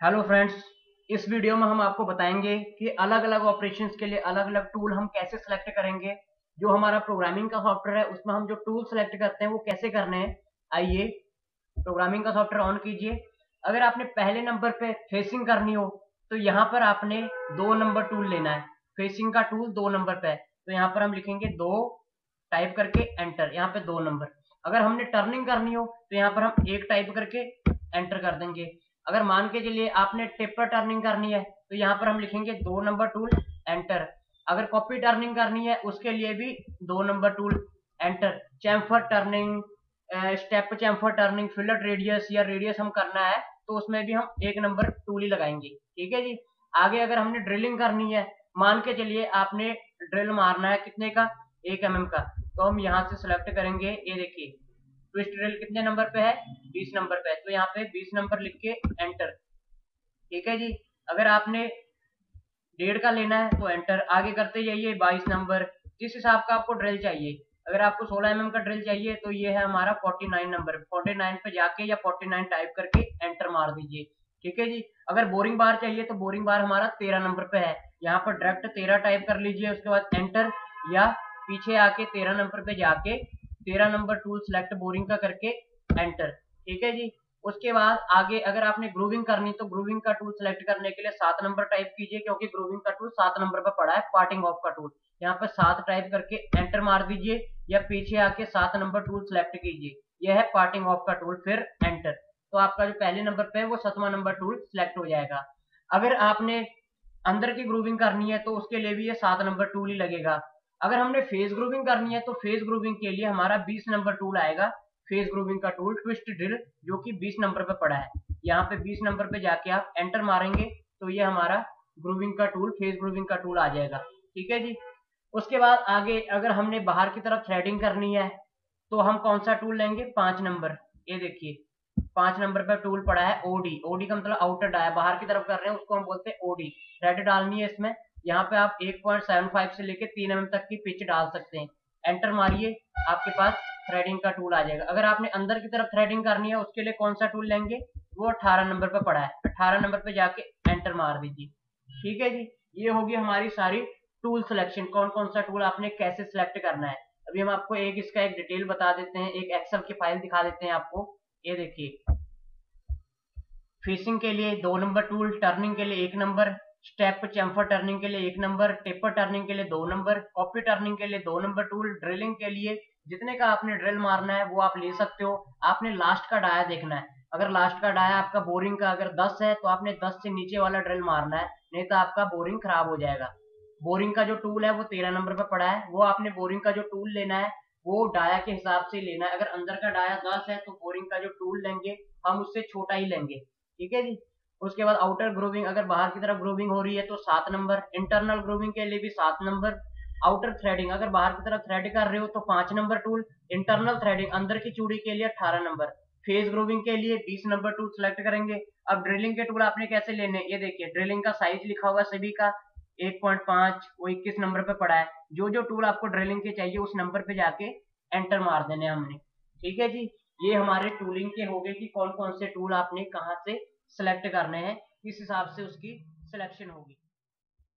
Hello friends इस video में हम आपको बताएँगे कि अलग अलग ऑपरेशंस के लिए अलग अलग टूल हम कैसे सेलेक्ट करेंगे। जो हमारा प्रोग्रामिंग का सॉफ्टवेयर है, उसमें हम जो टूल सेलेक्ट करते हैं, वो कैसे करने हैं, आइए प्रोग्रामिंग का सॉफ्टवेयर ऑन कीजिए। अगर आपने पहले नंबर पे फेसिंग करनी हो तो यहाँ पर आपने दो नंबर टूल लेना है। फेसिंग का टूल दो नंबर पे है। तो यहाँ पर हम लिखेंगे दो टाइप करके एंटर यहाँ पे दो नंबर अगर हमने टर्निंग करनी हो तो यहाँ पर हम एक टाइप करके एंटर कर देंगे। अगर मान के चलिए आपने टेपर टर्निंग करनी है तो यहाँ पर हम लिखेंगे दो नंबर टूल एंटर अगर कॉपी टर्निंग करनी है, उसके लिए भी दो number tool enter chamfer turning step chamfer turning fillet radius या रेडियस हम करना है तो उसमें भी हम एक नंबर टूल ही लगाएँगे. ठीक है जी? आगे अगर हमने ड्रिलिंग करनी है, मान के चलिए आपने ड्रिल मारना है कितने का? एक एम का. तो हम यहाँ से सिलेक्ट करेंगे, ये देखिए. ट्विस्ट ड्रिल कितने नंबर पे है? बीस नंबर पे है। तो यहाँ पे बीस नंबर लिख के एंटर। ठीक है जी? अगर आपने डेढ़ का लेना है तो एंटर। आगे करते जाइए, बाईस नंबर। जिस हिसाब का आपको ड्रिल चाहिए। अगर आपको 16 एम का ड्रिल चाहिए तो ये है हमारा 49 नंबर। 49 पे जाके या 49 टाइप करके एंटर मार दीजिए। ठीक है जी? अगर बोरिंग बार चाहिए तो बोरिंग बार हमारा 13 नंबर पे है। यहाँ पर डायरेक्ट 13 टाइप कर लीजिए, उसके बाद एंटर या पीछे आके 13 नंबर पे जाके तेरह नंबर टूल सिलेक्ट बोरिंग का करके एंटर ठीक है जी? उसके बाद आगे अगर आपने ग्रूविंग करनी तो ग्रूविंग का टूल सेलेक्ट करने के लिए सात नंबर टाइप कीजिए, क्योंकि ग्रूविंग का टूल सात नंबर पर पड़ा है पार्टिंग ऑफ़ का टूल यहाँ पे सात टाइप करके एंटर मार दीजिए, या पीछे आके सात नंबर टूल सेलेक्ट कीजिए। यह है पार्टिंग ऑफ़ का टूल फिर एंटर तो आपका जो पहले नंबर पे है, वो सतवा नंबर टूल सिलेक्ट हो जाएगा। अगर आपने अंदर की ग्रूविंग करनी है तो उसके लिए भी ये सात नंबर टूल ही लगेगा। अगर हमने फेस ग्रूविंग करनी है तो फेस ग्रूविंग के लिए हमारा 20 नंबर टूल आएगा। फेस ग्रूविंग का टूल ट्विस्ट ड्रिल जो कि 20 नंबर पे पड़ा है। यहाँ पे 20 नंबर पे जाके आप एंटर मारेंगे तो ये हमारा ग्रूविंग का टूल फेस ग्रूविंग का टूल आ जाएगा। ठीक है जी? उसके बाद आगे अगर हमने बाहर की तरफ़ थ्रेडिंग करनी है तो हम कौन सा टूल लेंगे? पाँच नंबर ये देखिए, पाँच नंबर पर टूल पड़ा है ओडी ओडी का मतलब आउटर डाया बाहर की तरफ़ कर रहे हैं, उसको हम बोलते हैं ओडी थ्रेड डालनी है इसमें। यहाँ पे आप 1.75 से लेके 3 एम तक की पिच डाल सकते हैं। एंटर मारिए, आपके पास थ्रेडिंग का टूल आ जाएगा। अगर आपने अंदर की तरफ़ थ्रेडिंग करनी है, उसके लिए कौन सा टूल लेंगे? वो 18 नंबर पे पड़ा है। 18 नंबर पे जाके एंटर मार दीजिए। ठीक है जी? ये होगी हमारी सारी टूल सिलेक्शन कौन कौन सा टूल आपने कैसे सिलेक्ट करना है? अभी हम आपको एक इसका एक डिटेल बता देते हैं। एक एक्सेल की फ़ाइल दिखा देते हैं आपको। ये देखिए। फिशिंग के लिए दो नंबर टूल टर्निंग के लिए एक नंबर स्टेप चैम्फर टर्निंग के लिए एक नंबर टेपर टर्निंग के लिए दो नंबर कॉपी टर्निंग के लिए दो नंबर टूल ड्रिलिंग के लिए जितने का आपने ड्रिल मारना है वो आप ले सकते हो। आपने लास्ट का डाया देखना है। अगर लास्ट का डाया आपका बोरिंग का अगर 10 है तो आपने 10 से नीचे वाला ड्रिल मारना है, नहीं तो आपका बोरिंग खराब हो जाएगा। बोरिंग का जो टूल है वो तेरह नंबर पर पड़ा है। वो आपने बोरिंग का जो टूल लेना है, वो डाया के हिसाब से लेना है। अगर अंदर का डाया दस है तो बोरिंग का जो टूल लेंगे, हम उससे छोटा ही लेंगे। ठीक है जी? उसके बाद आउटर ग्रोविंग अगर बाहर की तरफ़ ग्रोविंग हो रही है तो सात नंबर इंटरनल ग्रोविंग के लिए भी सात नंबर आउटर थ्रेडिंग अगर बाहर की तरफ़ थ्रेड कर रहे हो तो पाँच नंबर टूल इंटरनल थ्रेडिंग अंदर की चूड़ी के लिए अठारह नंबर फेस ग्रोविंग के लिए बीस नंबर टूल सेलेक्ट करेंगे। अब ड्रिलिंग के टूल आपने कैसे लेने ये देखिए ड्रिलिंग का साइज़ लिखा हुआ सभी का 1.5 वो इक्कीस नंबर पे पड़ा है। जो जो टूल आपको ड्रिलिंग के चाहिए उस नंबर पे जाके एंटर मार देने हमने। ठीक है जी? ये हमारे टूलिंग के हो गए कि कौन कौन से टूल आपने कहाँ से सिलेक्ट करने हैं इस हिसाब से उसकी सिलेक्शन होगी।